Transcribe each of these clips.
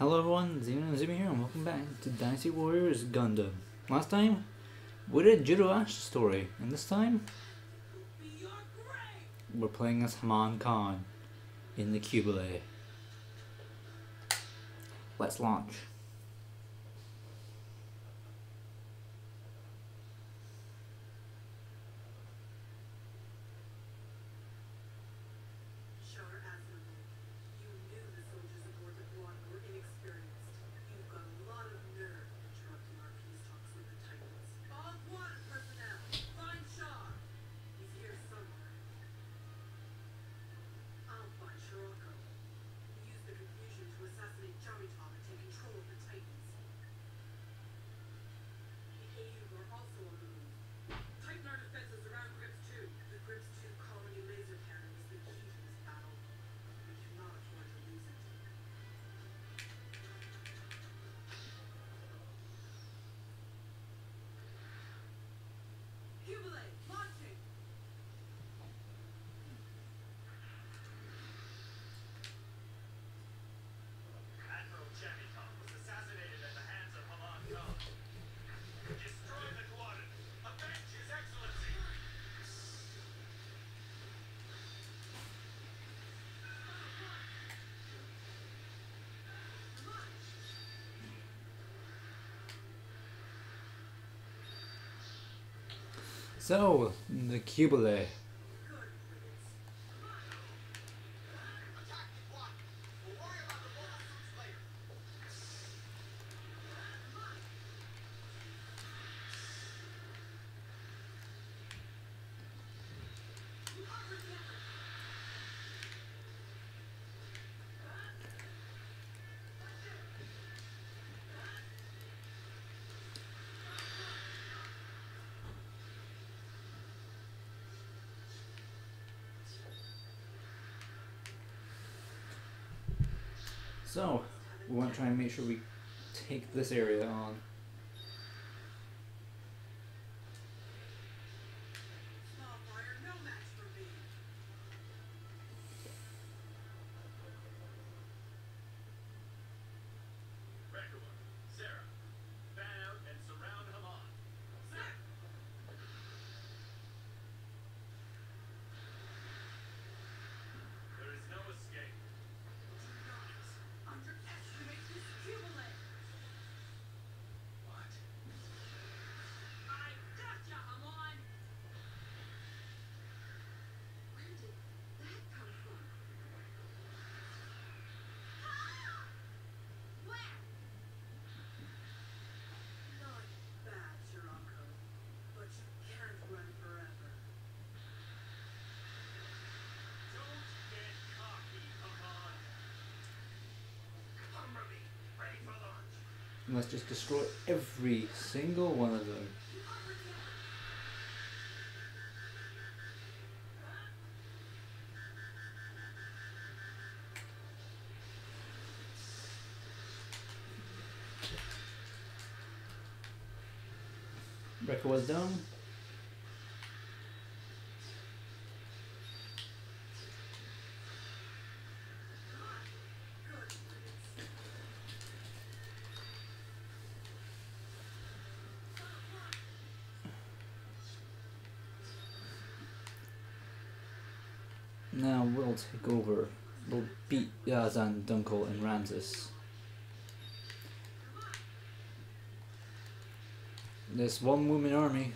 Hello everyone, Zimmer and Zimmy here, and welcome back to Dynasty Warriors Gundam. Last time, we did Jiro Ash's story, and this time, we're playing as Haman Karn in the Qubeley. Let's launch. So, the Qubeley So, we want to try and make sure we take this area on. You must just destroy every single one of them. Record was done. Now we'll take over. We'll beat Yazan, Dunkel, and Ramsus. This one woman army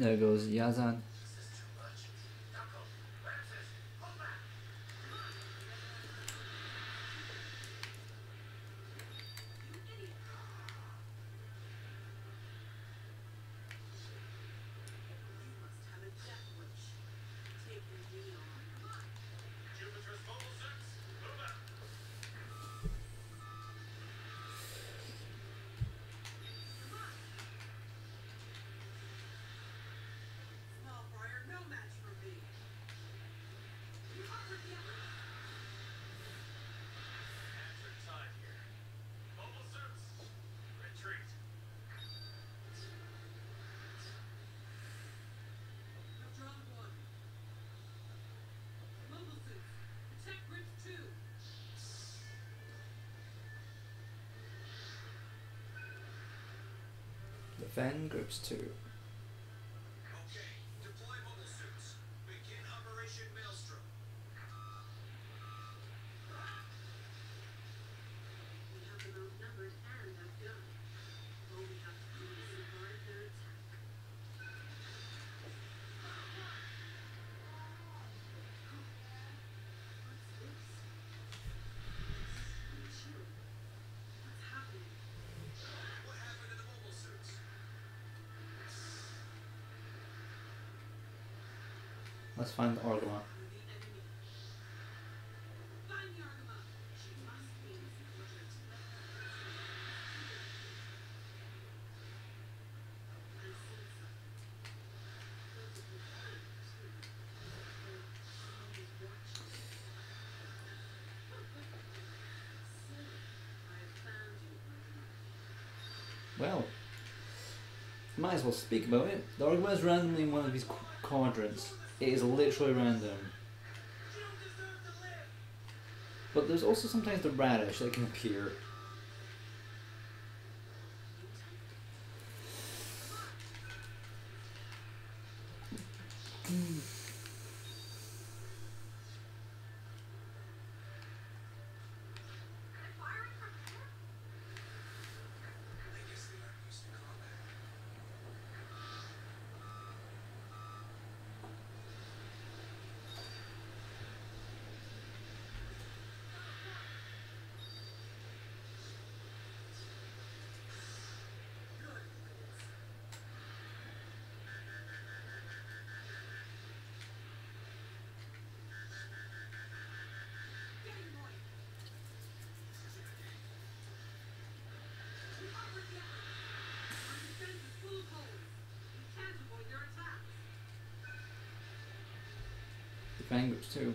那个是亚山 fan groups too. Let's find the Argama. Well, might as well speak about it. The Argama is randomly in one of these qu quadrants. It is literally random. But there's also sometimes the radish that can appear. Hmm. language too.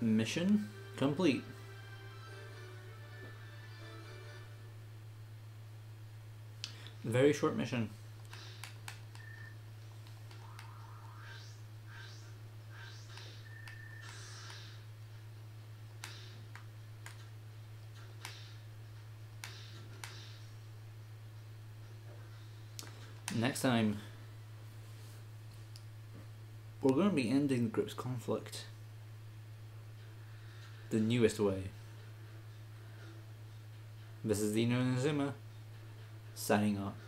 Mission complete. Very short mission. Next time, we're going to be ending the group's conflict the newest way. This is the Nona Zimmer, signing off.